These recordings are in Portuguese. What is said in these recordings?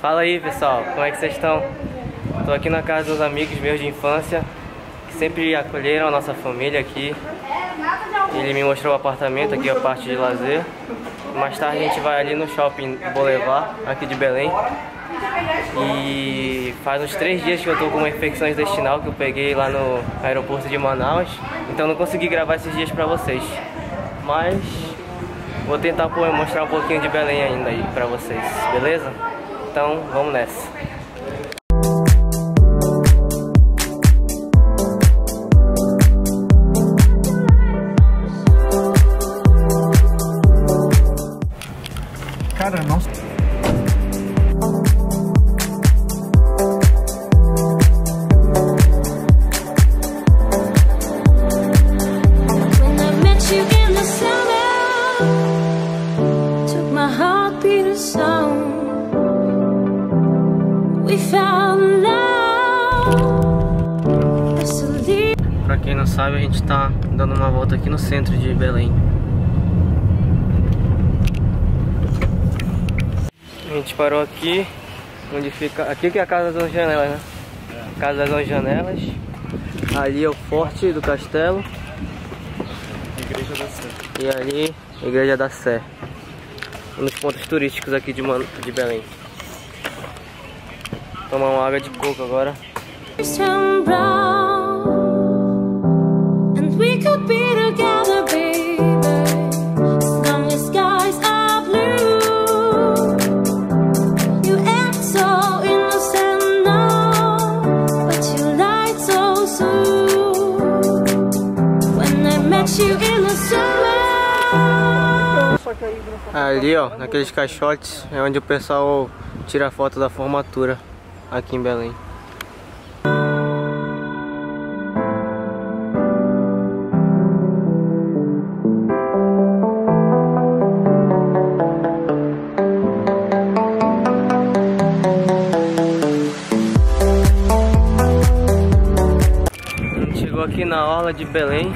Fala aí pessoal, como é que vocês estão? Tô aqui na casa dos amigos meus de infância Que sempre acolheram a nossa família aqui Ele me mostrou o apartamento aqui, a parte de lazer Mais tarde a gente vai ali no shopping Boulevard, aqui de Belém e faz uns três dias que eu tô com uma infecção intestinal que eu peguei lá no aeroporto de Manaus. Então não consegui gravar esses dias pra vocês. Mas vou tentar mostrar um pouquinho de Belém ainda aí pra vocês, beleza? Então vamos nessa. Cara, não Pra quem não sabe, a gente tá dando uma volta aqui no centro de Belém. A gente parou aqui, onde fica... Aqui que é a Casa das Janelas, né? É. Casa das Janelas. Ali é o Forte do Castelo. Igreja da Sé. E ali, Igreja da Sé. Um dos pontos turísticos aqui de, Man... de Belém. Tomar uma água de coco agora. Ali, ó, naqueles caixotes, é onde o pessoal tira foto da formatura aqui em Belém. Chegou aqui na orla de Belém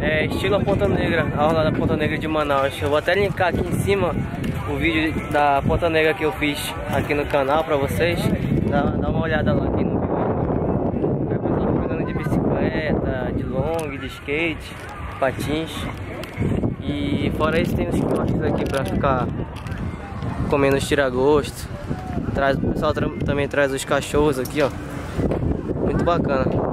é estilo a Ponta Negra, a orla da Ponta Negra de Manaus. Eu vou até linkar aqui em cima o vídeo da Ponta Negra que eu fiz aqui no canal pra vocês. Dá, dá uma olhada lá aqui no vídeo. Aí o de bicicleta, de long, de skate, patins. E fora isso tem os quiosques aqui pra ficar comendo os tiragosto. Traz, o pessoal também traz os cachorros aqui, ó. Muito bacana.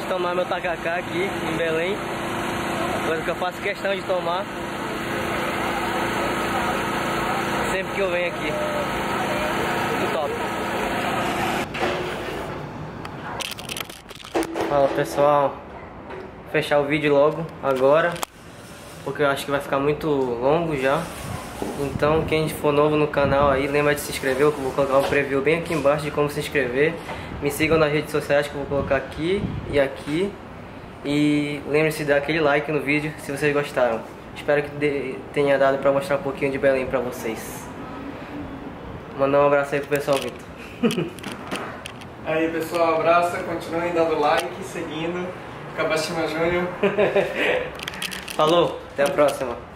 Tomar meu tacacá aqui em Belém. Coisa que eu faço questão de tomar. Sempre que eu venho aqui. Muito top. Fala pessoal. Vou fechar o vídeo logo agora. Porque eu acho que vai ficar muito longo já. Então quem for novo no canal aí, lembra de se inscrever, eu vou colocar um preview bem aqui embaixo de como se inscrever. Me sigam nas redes sociais que eu vou colocar aqui e aqui. E lembre-se de dar aquele like no vídeo se vocês gostaram. Espero que tenha dado pra mostrar um pouquinho de Belém pra vocês. Mandar um abraço aí pro pessoal, Vitor. aí pessoal, abraço, continuem dando like, seguindo. Cabashima Júnior. Falou, até a próxima.